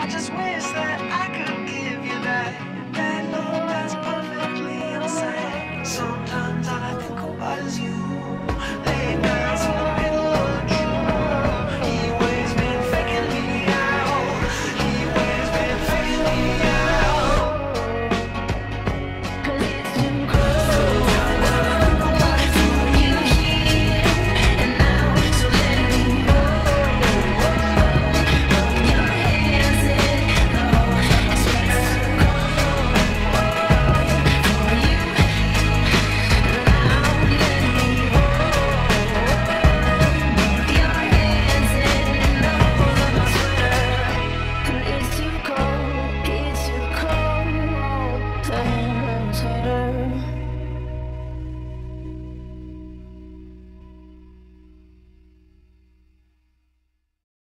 I just wish that I could give you that.